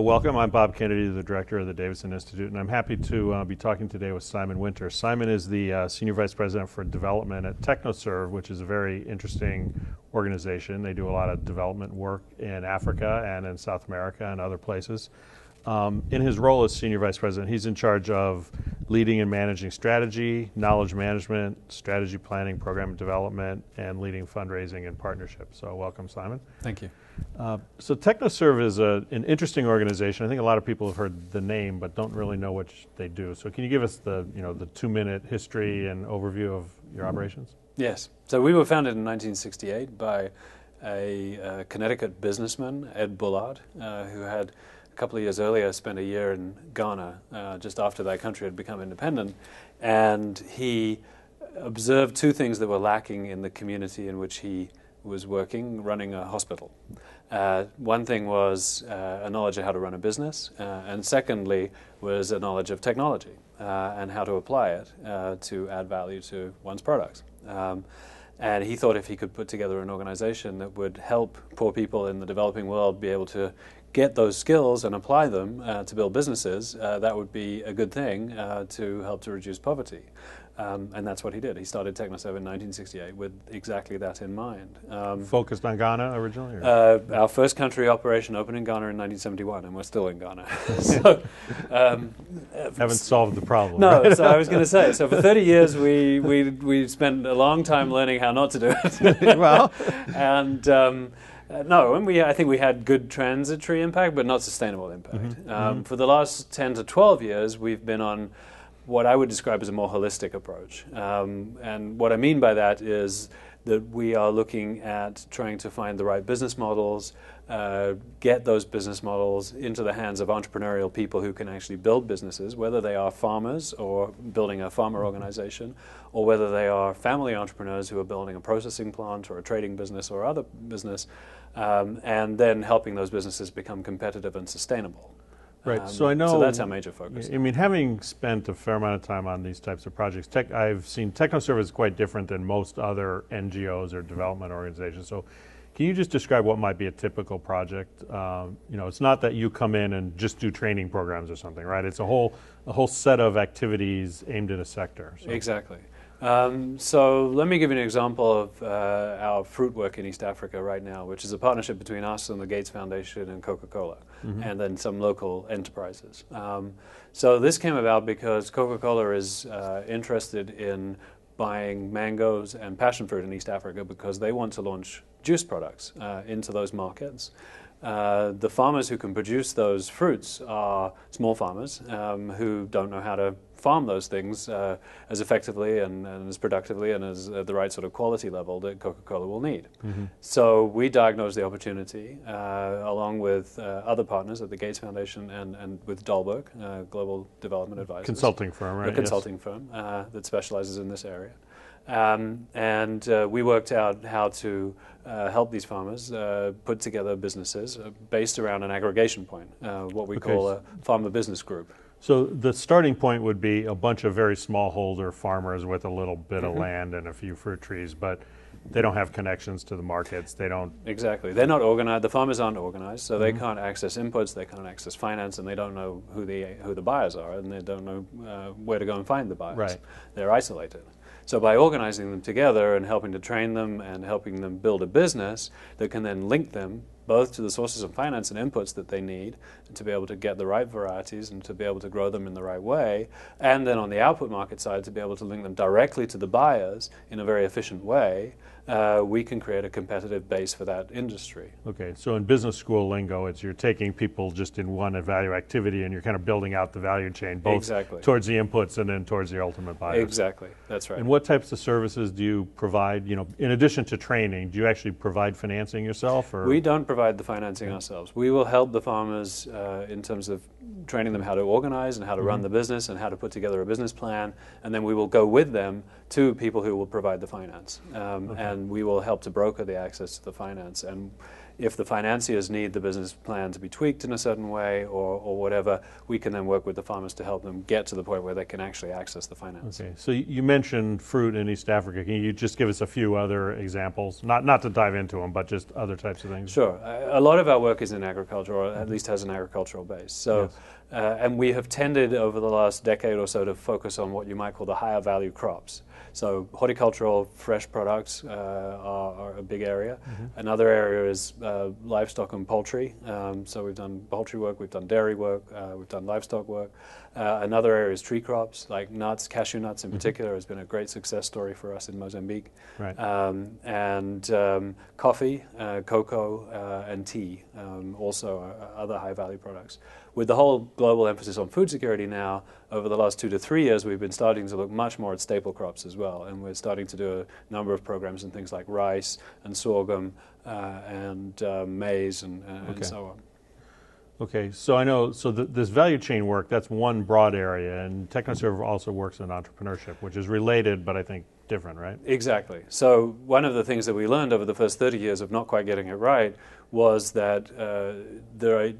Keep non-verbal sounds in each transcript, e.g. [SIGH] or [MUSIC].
Welcome. I'm Bob Kennedy, the director of the Davidson Institute, and I'm happy to uh, be talking today with Simon Winter. Simon is the uh, Senior Vice President for Development at TechnoServe, which is a very interesting organization. They do a lot of development work in Africa and in South America and other places. Um, in his role as Senior Vice President, he's in charge of leading and managing strategy, knowledge management, strategy planning, program development, and leading fundraising and partnerships. So, welcome, Simon. Thank you. Uh, so TechnoServe is a, an interesting organization. I think a lot of people have heard the name, but don't really know what they do. So can you give us the, you know, the two-minute history and overview of your operations? Yes. So we were founded in 1968 by a uh, Connecticut businessman, Ed Bullard, uh, who had a couple of years earlier spent a year in Ghana, uh, just after that country had become independent, and he observed two things that were lacking in the community in which he was working, running a hospital. Uh, one thing was uh, a knowledge of how to run a business, uh, and secondly was a knowledge of technology uh, and how to apply it uh, to add value to one's products. Um, and he thought if he could put together an organization that would help poor people in the developing world be able to get those skills and apply them uh, to build businesses, uh, that would be a good thing uh, to help to reduce poverty. Um, and that's what he did. He started TechnoServe in 1968 with exactly that in mind. Um, Focused on Ghana originally? Uh, our first country operation opened in Ghana in 1971, and we're still in Ghana. [LAUGHS] so, um, Haven't solved the problem. No, right? [LAUGHS] so I was going to say, so for 30 years we, we, we spent a long time learning how not to do it. [LAUGHS] well, and um, uh, no, and we I think we had good transitory impact, but not sustainable impact. Mm-hmm. Um, mm-hmm. For the last ten to twelve years, we've been on what I would describe as a more holistic approach, um, and what I mean by that is that we are looking at trying to find the right business models, uh, get those business models into the hands of entrepreneurial people who can actually build businesses, whether they are farmers or building a farmer organization, or whether they are family entrepreneurs who are building a processing plant or a trading business or other business, um, and then helping those businesses become competitive and sustainable. Right. Um, so I know. So that's our major focus. I mean, having spent a fair amount of time on these types of projects, tech, I've seen TechnoServe is quite different than most other NGOs or development organizations. So, can you just describe what might be a typical project? Um, you know, it's not that you come in and just do training programs or something, right? It's a whole a whole set of activities aimed at a sector. So. Exactly. Um, so let me give you an example of uh, our fruit work in East Africa right now, which is a partnership between us and the Gates Foundation and Coca-Cola, mm-hmm. and then some local enterprises. Um, so this came about because Coca-Cola is uh, interested in buying mangoes and passion fruit in East Africa because they want to launch juice products uh, into those markets. Uh, the farmers who can produce those fruits are small farmers um, who don't know how to farm those things uh, as effectively and, and, as productively and as at the right sort of quality level that Coca-Cola will need. Mm-hmm. So we diagnosed the opportunity uh, along with uh, other partners at the Gates Foundation and, and with Dalberg, uh, Global Development Advisors. Consulting firm, right? A consulting yes. firm that specializes in this area. Um, and uh, we worked out how to uh, help these farmers uh, put together businesses uh, based around an aggregation point, uh, what we okay. call a farmer business group. So the starting point would be a bunch of very smallholder farmers with a little bit mm-hmm. of land and a few fruit trees, but they don't have connections to the markets. They don't exactly. They're not organized. The farmers aren't organized, so mm-hmm. they can't access inputs. They can't access finance, and they don't know who the who the buyers are, and they don't know uh, where to go and find the buyers. Right. They're isolated. So by organizing them together and helping to train them and helping them build a business that can then link them both to the sources of finance and inputs that they need to be able to get the right varieties and to be able to grow them in the right way, and then on the output market side to be able to link them directly to the buyers in a very efficient way uh, we can create a competitive base for that industry. Okay, so in business school lingo, it's you're taking people just in one value activity and you're kind of building out the value chain, both exactly. towards the inputs and then towards the ultimate buyers. Exactly, that's right. And what types of services do you provide? You know, in addition to training, do you actually provide financing yourself? Or? We don't provide the financing ourselves. We will help the farmers uh, in terms of training them how to organize and how to mm-hmm. run the business and how to put together a business plan, and then we will go with them to people who will provide the finance, um, okay. and we will help to broker the access to the finance. And if the financiers need the business plan to be tweaked in a certain way or, or whatever, we can then work with the farmers to help them get to the point where they can actually access the finance. Okay, so you mentioned fruit in East Africa. Can you just give us a few other examples? Not not to dive into them, but just other types of things. Sure. A lot of our work is in agriculture, or at least has an agricultural base. So, Yes. uh, and we have tended over the last decade or so to focus on what you might call the higher value crops. So, horticultural fresh products uh, are, are a big area. Another area is uh, livestock and poultry. Um, so, we've done poultry work, we've done dairy work, uh, we've done livestock work. Uh, another area is tree crops, like nuts, cashew nuts in particular, has been a great success story for us in Mozambique. Right. Um, and um, coffee, uh, cocoa, uh, and tea, um, also are, are other high value products. With the whole global emphasis on food security now, over the last two to three years, we've been starting to look much more at staple crops as well. And we're starting to do a number of programs in things like rice and sorghum uh, and uh, maize and, and Okay. so on. Okay, so I know, so th- this value chain work, that's one broad area, and TechnoServe also works in entrepreneurship, which is related, but I think different, right? Exactly. So one of the things that we learned over the first 30 years of not quite getting it right was that uh, there are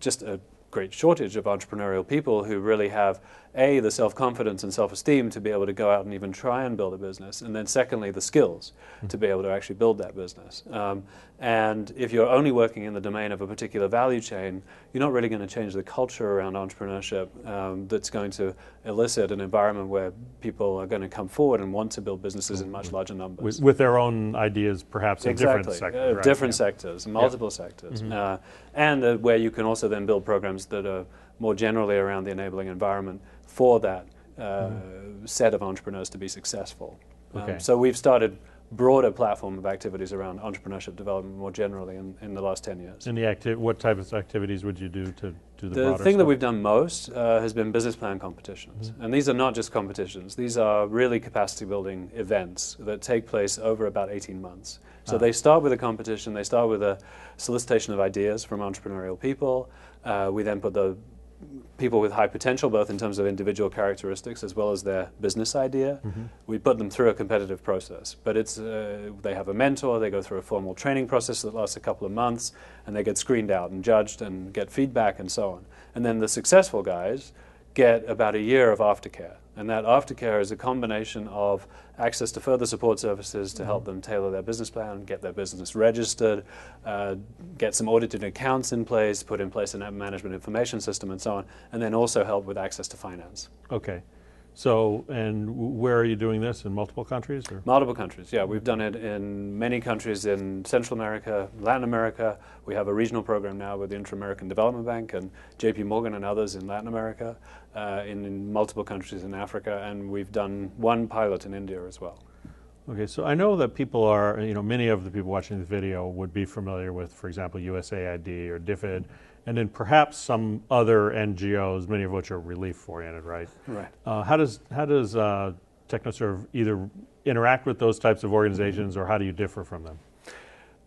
just a great shortage of entrepreneurial people who really have a the self-confidence and self-esteem to be able to go out and even try and build a business and then secondly the skills to be able to actually build that business um, and if you're only working in the domain of a particular value chain you're not really going to change the culture around entrepreneurship um, that's going to elicit an environment where people are going to come forward and want to build businesses in much larger numbers With, with their own ideas, perhaps in different sectors. Uh, right? different Yeah. sectors, multiple sectors, uh, and uh, where you can also then build programs that are more generally around the enabling environment for that uh, set of entrepreneurs to be successful. Um, Okay. so we've started broader platform of activities around entrepreneurship development more generally in, in the last 10 years. And the acti- what type of activities would you do to do the, The thing that we've done most uh, has been business plan competitions. And these are not just competitions, these are really capacity building events that take place over about 18 months. So Ah. they start with a competition, they start with a solicitation of ideas from entrepreneurial people. Uh, we then put the people with high potential, both in terms of individual characteristics as well as their business idea. We put them through a competitive process. But it's, uh, they have a mentor, they go through a formal training process that lasts a couple of months, and they get screened out and judged and get feedback and so on. And then the successful guys get about a year of aftercare. And that aftercare is a combination of access to further support services to help them tailor their business plan, get their business registered, uh, get some audited accounts in place, put in place a management information system, and so on, and then also help with access to finance. Okay. So, and where are you doing this? In multiple countries? Or? Multiple countries, yeah. We've done it in many countries in Central America, Latin America. We have a regional program now with the Inter American Development Bank and JP Morgan and others in Latin America, uh, in, in multiple countries in Africa, and we've done one pilot in India as well. Okay, so I know that people are, you know, many of the people watching this video would be familiar with, for example, USAID or DFID, and then perhaps some other NGOs, many of which are relief oriented, right? Right. Uh, how does how does uh, TechnoServe either interact with those types of organizations, or how do you differ from them?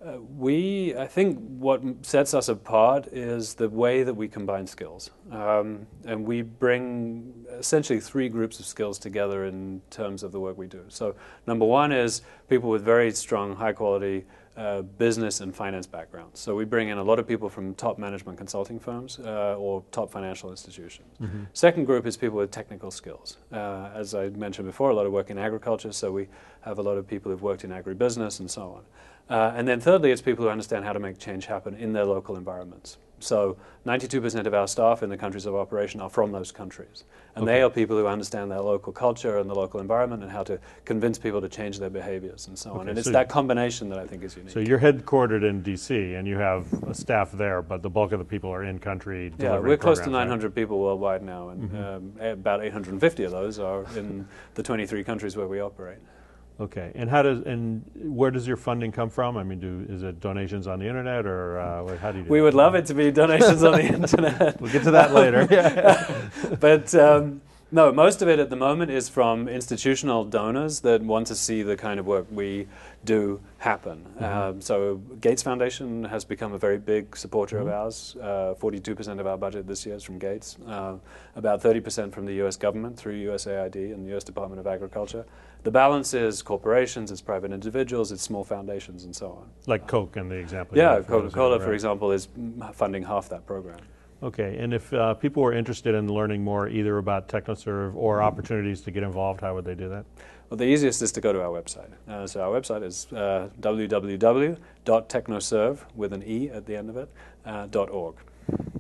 Uh, we, I think, what sets us apart is the way that we combine skills, um, and we bring essentially three groups of skills together in terms of the work we do. So, number one is people with very strong, high quality uh, business and finance backgrounds. So we bring in a lot of people from top management consulting firms uh, or top financial institutions. Second group is people with technical skills. Uh, as I mentioned before, a lot of work in agriculture, so we have a lot of people who've worked in agribusiness and so on. Uh, and then thirdly, it's people who understand how to make change happen in their local environments. So 92% of our staff in the countries of operation are from those countries. And they are people who understand their local culture and the local environment and how to convince people to change their behaviors and so on. Okay, And it's that combination that I think is unique. So you're headquartered in DC, and you have a staff there, but the bulk of the people are in country. yeah, we're close to programs, right? 900 people worldwide now, and Mm-hmm. um, about 850 of those are in the 23 countries where we operate. Okay, and how does and where does your funding come from? I mean, do is it donations on the internet, or uh, how do you do? We that? would love it to be donations on the [LAUGHS] internet. We'll get to that later. [LAUGHS] but um, No, most of it at the moment is from institutional donors that want to see the kind of work we do happen. Um, so, Gates Foundation has become a very big supporter of ours. Uh, 42% of our budget this year is from Gates, uh, about 30% from the US government through USAID and the US Department of Agriculture. The balance is corporations, it's private individuals, it's small foundations, and so on. Like Coke and the example. Yeah, gave for those Coca that Cola, for example, is funding half that program. Okay, and if uh, people were interested in learning more either about TechnoServe or Mm-hmm. opportunities to get involved, how would they do that? Well, the easiest is to go to our website. Uh, so our website is uh, www.technoserve with an e at the end of it uh, dot .org.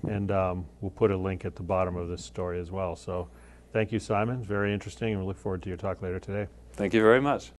And um, we'll put a link at the bottom of this story as well. So thank you, Simon. Very interesting, and we look forward to your talk later today. Thank you very much.